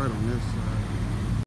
right on this side.